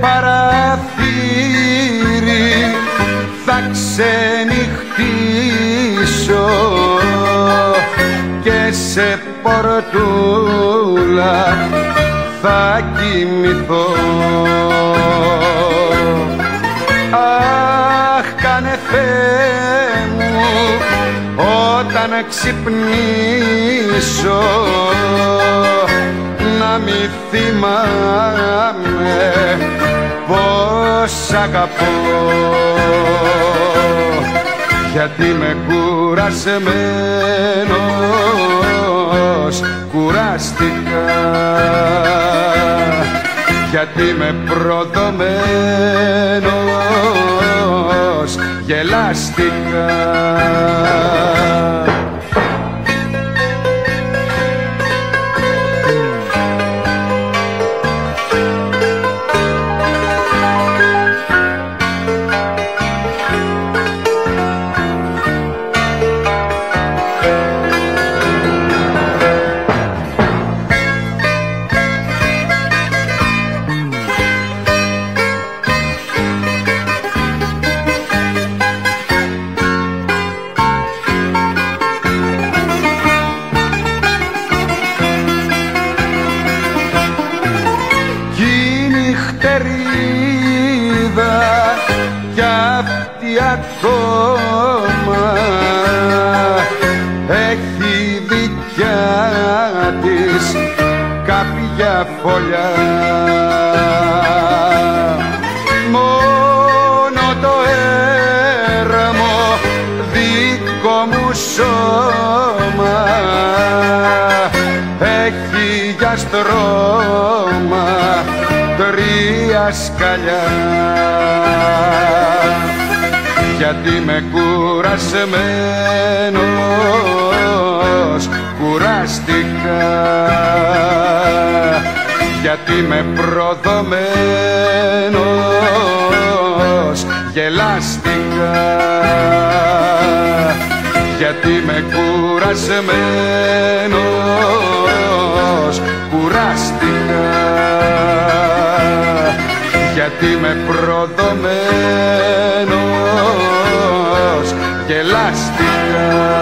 παραθύρι θα ξενυχτήσω και σε πορτούλα θα κοιμηθώ. Αχ κάνε μου όταν ξυπνήσω να μη θυμάμαι πως αγαπώ. Γιατί με κουρασμένος κουράστηκα. Γιατί με προδομένος γελάστηκα νυχτερίδα κι αυτή ακόμα έχει δικιά της κάποια φωλιά τρία σκαλιά. Γιατί με κουρασμένος κουράστηκα. Γιατί με προδομένος γελάστηκα. Γιατί με κουρασμένος κουράστηκα γιατί με προδομένος και λάστιχα.